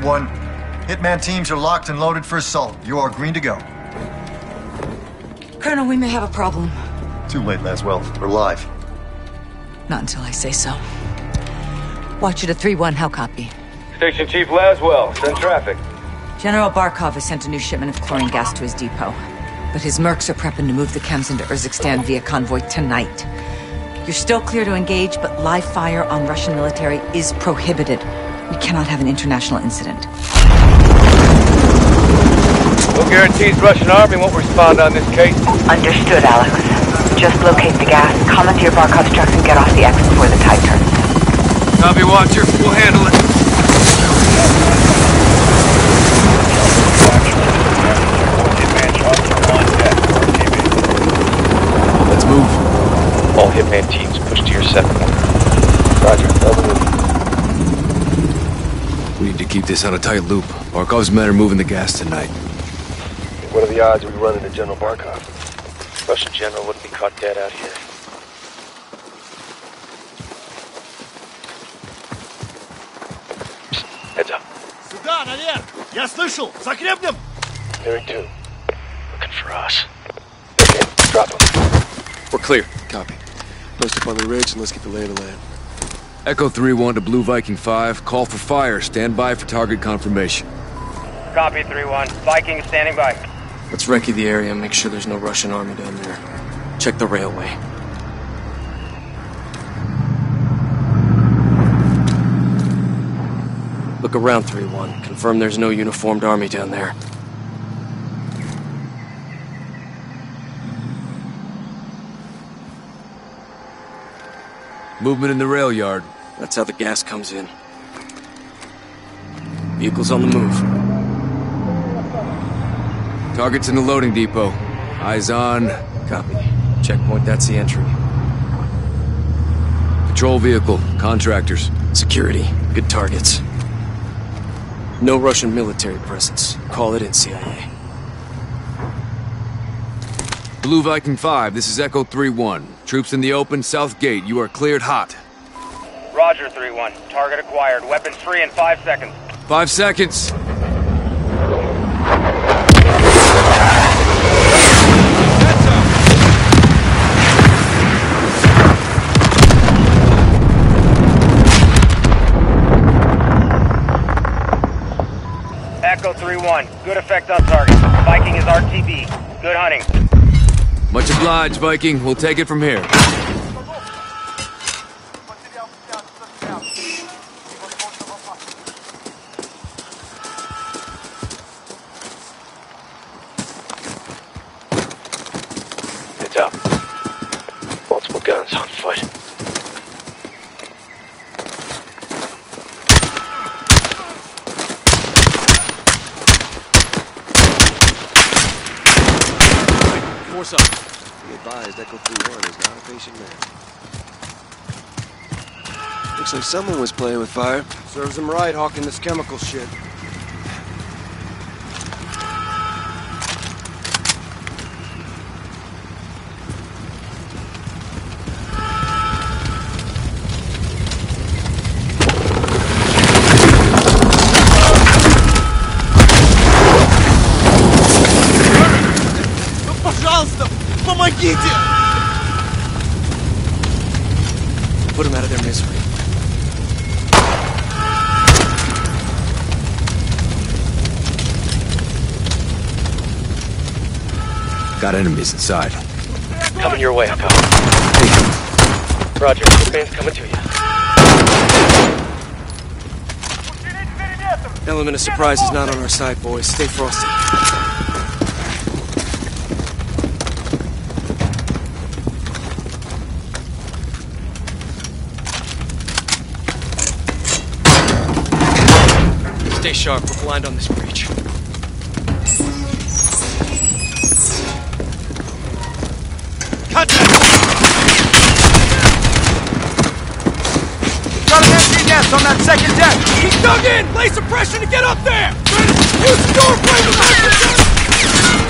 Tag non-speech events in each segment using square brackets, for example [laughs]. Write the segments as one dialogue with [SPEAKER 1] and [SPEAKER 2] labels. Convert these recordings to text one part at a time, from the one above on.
[SPEAKER 1] 3-1. Hitman teams are locked and loaded for assault. You are green to go.
[SPEAKER 2] Colonel, we may have a problem.
[SPEAKER 1] Too late, Laswell. We're live.
[SPEAKER 2] Not until I say so. Watch it at 3-1, how copy?
[SPEAKER 3] Station Chief Laswell, send traffic.
[SPEAKER 2] General Barkov has sent a new shipment of chlorine gas to his depot. But his mercs are prepping to move the chems into Urzikstan via convoy tonight. You're still clear to engage, but live fire on Russian military is prohibited. We cannot have an international incident.
[SPEAKER 3] No guarantees Russian army won't respond on this case.
[SPEAKER 4] Understood, Alex. Just locate the gas, come into your Barkov's trucks, and get off the X before the tide turns.
[SPEAKER 3] Copy, Watcher. We'll handle it.
[SPEAKER 5] Let's move.
[SPEAKER 6] All Hitman teams push to your second one.
[SPEAKER 3] Roger. Over
[SPEAKER 5] We need to keep this on a tight loop. Barkov's men are moving the gas tonight.
[SPEAKER 3] What are the odds we run into General Barkov?
[SPEAKER 6] Russian general wouldn't be caught dead out here. Psst, Heads up.
[SPEAKER 7] Сюда, наверх! Я слышал! Закрепнем!
[SPEAKER 3] Hearing two.
[SPEAKER 6] Looking for us.
[SPEAKER 3] Okay, drop him.
[SPEAKER 5] We're clear.
[SPEAKER 8] Copy. Post up on the ridge and let's get the lay of the land.
[SPEAKER 5] Echo 3-1 to Blue Viking 5. Call for fire. Stand by for target confirmation.
[SPEAKER 9] Copy 3-1. Viking standing by.
[SPEAKER 8] Let's recce the area and make sure there's no Russian army down there. Check the railway. Look around 3-1. Confirm there's no uniformed army down there.
[SPEAKER 5] Movement in the rail yard.
[SPEAKER 8] That's how the gas comes in. Vehicles on the move.
[SPEAKER 5] Target's in the loading depot. Eyes on.
[SPEAKER 8] Copy. Checkpoint, that's the entry.
[SPEAKER 5] Patrol vehicle. Contractors.
[SPEAKER 8] Security. Good targets. No Russian military presence. Call it in, CIA.
[SPEAKER 5] Blue Viking 5, this is Echo 3-1. Troops in the open, south gate. You are cleared hot.
[SPEAKER 9] Roger 3-1. Target acquired. Weapons free in five seconds.
[SPEAKER 5] Five seconds.
[SPEAKER 9] Echo 3-1. Good effect on target. Viking is RTB. Good hunting.
[SPEAKER 5] Much obliged, Viking. We'll take it from here.
[SPEAKER 6] Heads up. Multiple guns on foot.
[SPEAKER 8] Force up. Be advised, Echo 3-1 is not a patient man. Looks like someone was playing with fire.
[SPEAKER 7] Serves him right, hawking this chemical shit.
[SPEAKER 5] Enemies inside.
[SPEAKER 6] Coming your way, Echo. Roger, Hitman's coming to you.
[SPEAKER 8] Element of surprise is not on our side, boys. Stay frosty. Stay sharp. We're blind on this breach.
[SPEAKER 7] Second deck! He dug in! Lay suppression to get up there! Use the door frame to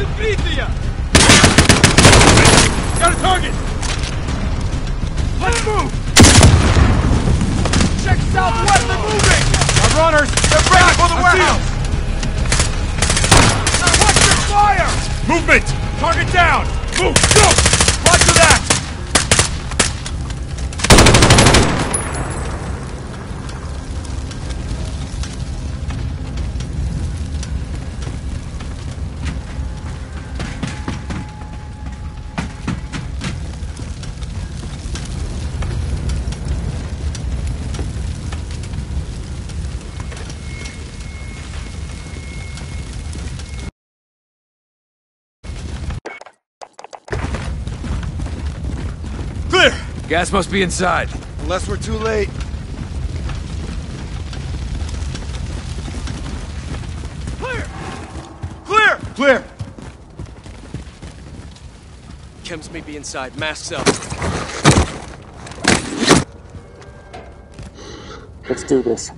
[SPEAKER 10] Signal is in Bethia! Got a target! Let's move! Check southwest, they're moving! Our runners, they're ready for the warehouse! Watch your fire! Movement! Target down! Move! Go! Roger that! Clear!
[SPEAKER 11] Gas must be inside.
[SPEAKER 10] Unless we're too late. Clear! Clear! Clear!
[SPEAKER 7] Chems may be inside. Masks up. Let's do this.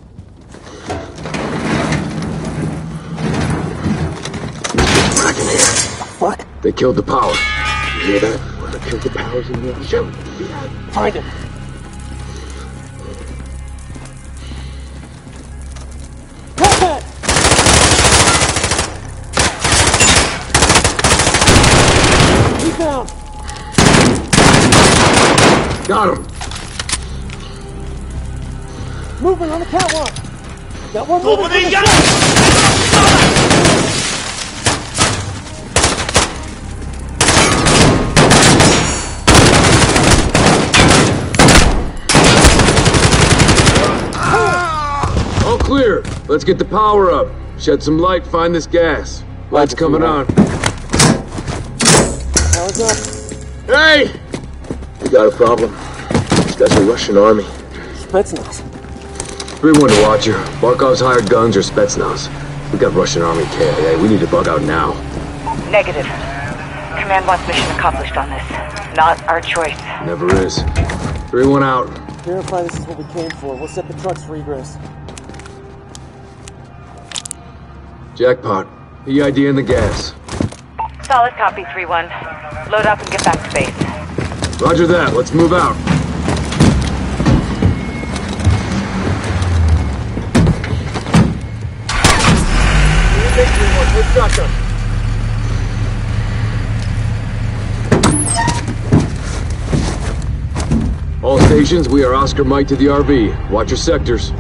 [SPEAKER 7] What?
[SPEAKER 11] They killed the power. You hear that? They killed the powers in the Shoot!
[SPEAKER 7] Find him. He's down.
[SPEAKER 11] Got him!
[SPEAKER 7] Moving on the catwalk. Got one
[SPEAKER 10] Over
[SPEAKER 7] moving.
[SPEAKER 10] the
[SPEAKER 11] All clear. Let's get the power up. Shed some light, find this gas. Light's coming on.
[SPEAKER 7] Power's up.
[SPEAKER 11] Hey! We got a problem. These guys are Russian army.
[SPEAKER 7] Spetsnaz.
[SPEAKER 11] 3-1 to Watcher. Barkov's hired guns or Spetsnaz. We got Russian army KIA. We need to bug out now.
[SPEAKER 2] Negative. Command wants mission accomplished on this. Not our choice.
[SPEAKER 11] Never is. 3-1 out.
[SPEAKER 7] Verify this is what we came for. We'll set the trucks for egress.
[SPEAKER 11] Jackpot. EID in the gas.
[SPEAKER 2] Solid copy, 3-1. Load up and get back to base.
[SPEAKER 11] Roger that. Let's move out. All stations, we are Oscar Mike to the RV. Watch your sectors.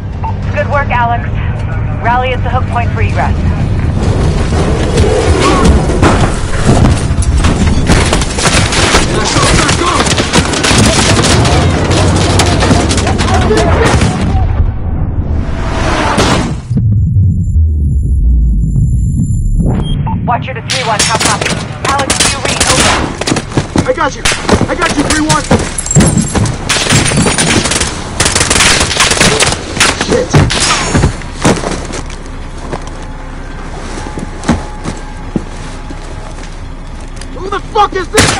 [SPEAKER 2] Good work, Alex. Rally is the hook point for egress. Watcher to 3-1, how copy? Alex, do you read? Over.
[SPEAKER 10] I got you! I got you, 3-1! Shit. Who the fuck is this?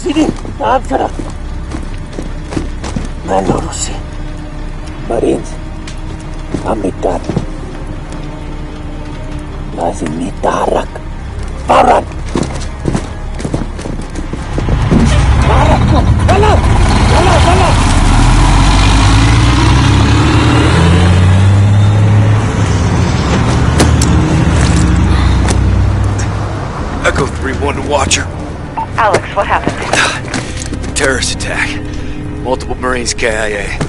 [SPEAKER 7] Sini, tahan ka na. Manurusi. Marines. Pamitan. Lazim nitarak. Paran. Paran ko. Dala! Dala! Dala!
[SPEAKER 5] Echo 3-1 to Watcher.
[SPEAKER 2] Alex, what happened? [sighs]
[SPEAKER 5] Terrorist attack. Multiple Marines KIA.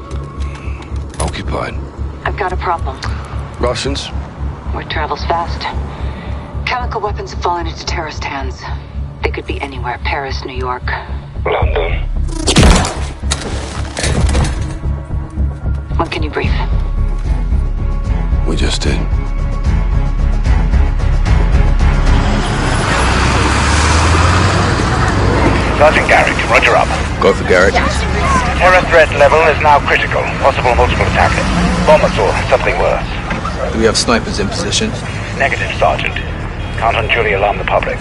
[SPEAKER 12] Occupied.
[SPEAKER 2] I've got a problem.
[SPEAKER 12] Russians?
[SPEAKER 2] Word travels fast. Chemical weapons have fallen into terrorist hands. They could be anywhere Paris, New York.
[SPEAKER 12] London.
[SPEAKER 2] When can you brief?
[SPEAKER 12] We just did.
[SPEAKER 3] Sergeant Garrick, roger up.
[SPEAKER 12] Go for Garrick.
[SPEAKER 3] Terror threat level is now critical. Possible multiple attackers. Bombers or something worse.
[SPEAKER 13] Do we have snipers in position?
[SPEAKER 3] Negative, Sergeant. Can't unduly alarm the public.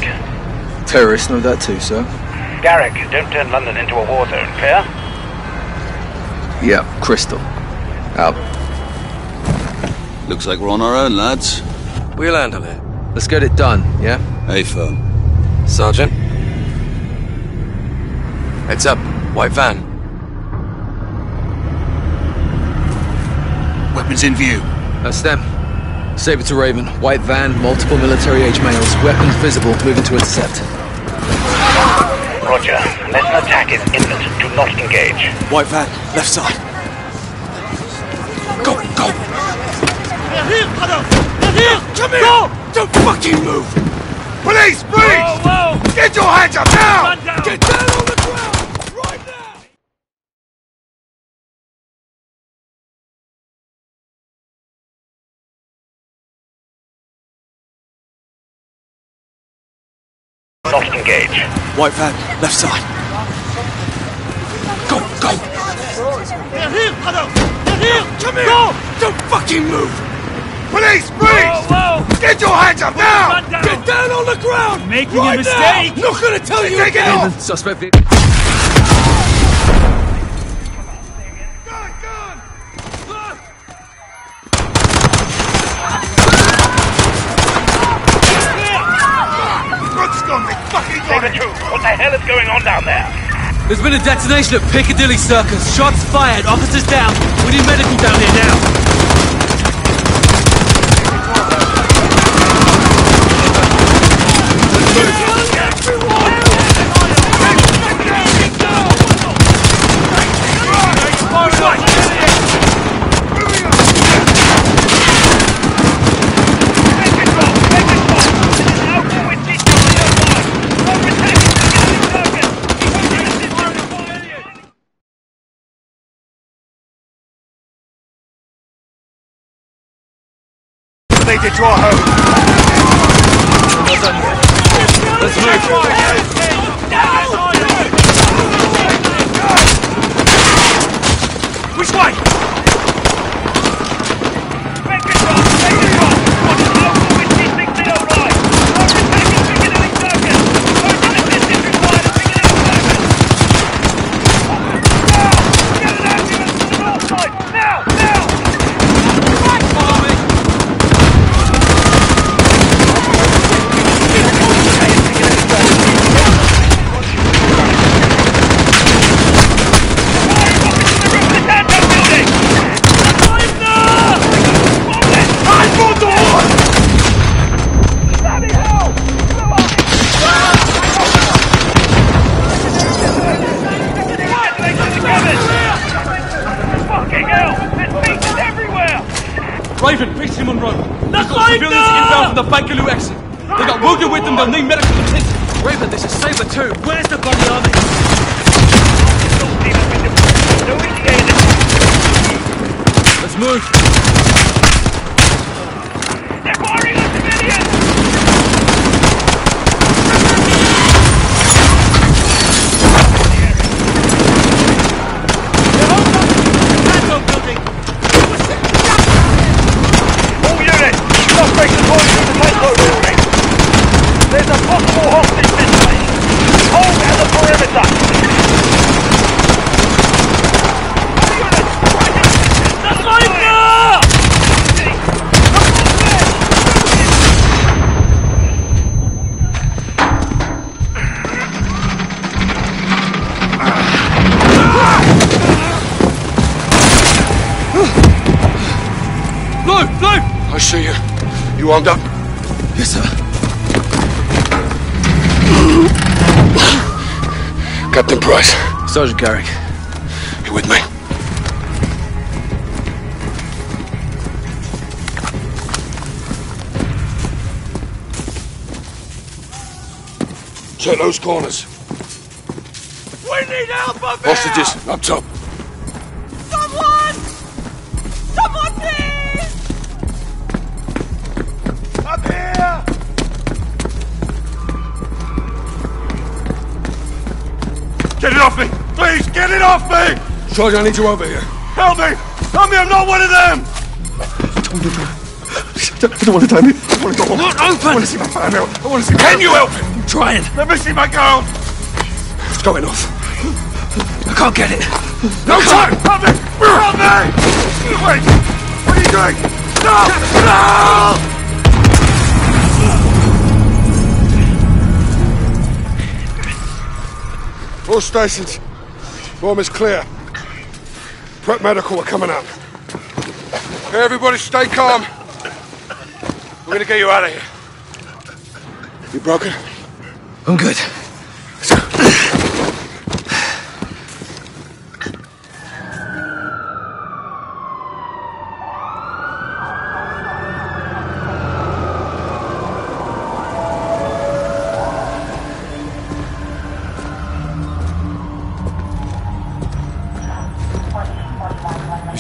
[SPEAKER 13] Terrorists know that too, sir.
[SPEAKER 3] Garrick, don't turn London into a war zone, clear?
[SPEAKER 13] Yeah, Crystal. Out.
[SPEAKER 14] Looks like we're on our own, lads.
[SPEAKER 13] We'll handle it. Let's get it done, yeah?
[SPEAKER 14] Hey, firm.
[SPEAKER 13] Sergeant? Heads up. White van.
[SPEAKER 14] Weapons in view.
[SPEAKER 13] That's them. Saber to Raven. White van, multiple military age males. Weapons visible. Moving to intercept.
[SPEAKER 3] Roger. Unless an attack is imminent, do not engage.
[SPEAKER 8] White van, left side. Go, go!
[SPEAKER 9] They're here, brother! They're here! Come here! Go!
[SPEAKER 8] Don't fucking move!
[SPEAKER 9] Police, police! Whoa, whoa! Get your hands up now!
[SPEAKER 8] Get down on the
[SPEAKER 3] engage.
[SPEAKER 8] White van, left side. Go, go!
[SPEAKER 9] They're here, brother! They're here! Come here!
[SPEAKER 8] Go! Don't fucking move!
[SPEAKER 9] Police, police!
[SPEAKER 8] Whoa, whoa!
[SPEAKER 9] Get your hands up now!
[SPEAKER 8] down. Get down on the ground!
[SPEAKER 9] Making
[SPEAKER 8] right
[SPEAKER 9] a mistake.
[SPEAKER 8] Now. Not gonna tell you
[SPEAKER 9] Take it
[SPEAKER 8] again!
[SPEAKER 9] off!
[SPEAKER 13] Suspect.
[SPEAKER 9] Gun, gun! Good scum, they fucking got
[SPEAKER 3] Saber
[SPEAKER 9] it!
[SPEAKER 3] 2, what the hell is going on down there?
[SPEAKER 13] There's been a detonation at Piccadilly Circus. Shots fired. Officers down. We need medical down here now.
[SPEAKER 9] They did draw home! Which way?
[SPEAKER 3] Now! Now! Fucking hell! There's pieces everywhere!
[SPEAKER 13] Raven, reach him on road. We've got civilians inbound from the Bangaloo exit. They got wounded with them. They'll need medical attention. Raven, this is Saber 2. Where's the bloody army?
[SPEAKER 3] No ETA in this.
[SPEAKER 13] Let's move.
[SPEAKER 3] They're firing on civilians! All units, suspect is holding to the Tango building. There's a possible hostage this way. Hold at the perimeter. All units, right in position. The Blue! Blue!
[SPEAKER 12] I see you. You armed up?
[SPEAKER 8] Yes, sir.
[SPEAKER 12] Captain Price,
[SPEAKER 8] Sergeant Garrick.
[SPEAKER 12] you with me? Check those corners.
[SPEAKER 10] We need help up
[SPEAKER 12] Hostages, up top.
[SPEAKER 10] Get it off me! Please, get it off me!
[SPEAKER 12] Sergeant, I need you over here.
[SPEAKER 10] Help me! Help me, I'm not one of them!
[SPEAKER 12] I don't want to die. I want to go home.
[SPEAKER 10] Not open!
[SPEAKER 12] I want to see my family. I want to see.
[SPEAKER 10] Can you help him?
[SPEAKER 8] I'm trying.
[SPEAKER 10] Let me see my girl!
[SPEAKER 12] It's going off.
[SPEAKER 8] I can't get it.
[SPEAKER 10] No time! Help me! Help me! Wait! What are you doing? No! No!
[SPEAKER 12] All stations. Bomb is clear. Prep medical are coming up. Hey, everybody stay calm. We're gonna get you out of here. You broken?
[SPEAKER 8] I'm good.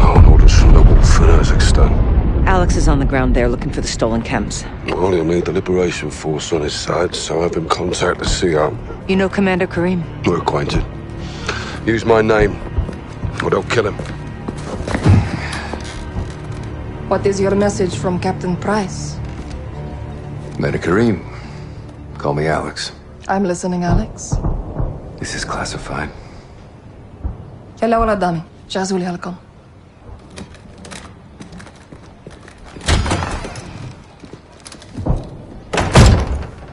[SPEAKER 12] Oh, orders from the wolf in Urzikstan.
[SPEAKER 2] Alex is on the ground there looking for the stolen chems.
[SPEAKER 12] Well, he'll need the Liberation Force on his side, so have him contact the CR.
[SPEAKER 2] You know Commander Kareem?
[SPEAKER 12] We're acquainted. Use my name, or they'll kill him.
[SPEAKER 15] What is your message from Captain Price?
[SPEAKER 5] Commander Kareem. Call me Alex.
[SPEAKER 15] I'm listening, Alex.
[SPEAKER 5] This is classified.
[SPEAKER 15] يلا ولا قدامي جهزوا لي هالكم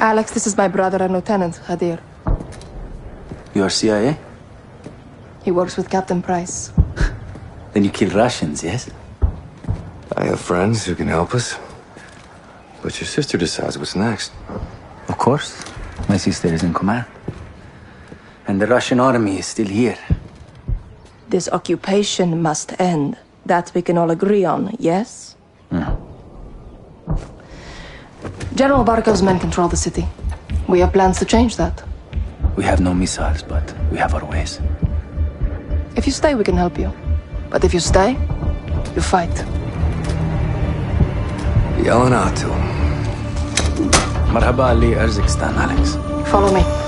[SPEAKER 15] Alex, this is my brother and Lieutenant, Hadir.
[SPEAKER 16] You are CIA?
[SPEAKER 15] He works with Captain Price. [laughs]
[SPEAKER 16] Then you kill Russians, yes?
[SPEAKER 5] I have friends who can help us. But your sister decides what's next.
[SPEAKER 16] Of course. My sister is in command. And the Russian army is still here.
[SPEAKER 15] This occupation must end. That we can all agree on, yes? General Barkov's men control the city. We have plans to change that.
[SPEAKER 16] We have no missiles, but we have our ways.
[SPEAKER 15] If you stay, we can help you. But if you stay, you fight.
[SPEAKER 5] Yelanato.
[SPEAKER 16] Marhaba Ali Urzikstan, Alex.
[SPEAKER 15] Follow me.